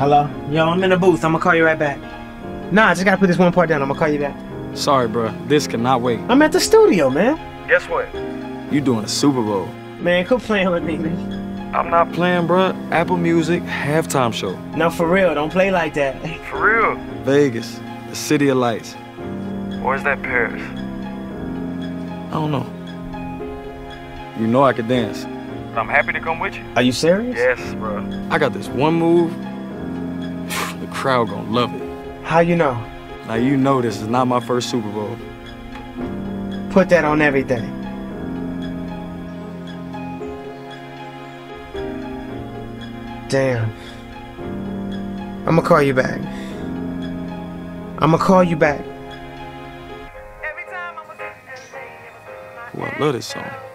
Hello? Yo, I'm in the booth. I'm gonna call you right back. Nah, I just gotta put this one part down. I'm gonna call you back. Sorry, bro. This cannot wait. I'm at the studio, man. Guess what? You doing a Super Bowl. Man, quit playing with me, man. I'm not playing, bro. Apple Music halftime show. No, for real. Don't play like that. For real? Vegas, the city of lights. Or is that Paris? I don't know. You know I can dance. I'm happy to come with you. Are you serious? Yes, bro. I got this one move. Crowd gonna love it. How you know? Now you know this is not my first Super Bowl. Put that on everything. Damn. I'm gonna call you back. I'm gonna call you back. Ooh, I love this song.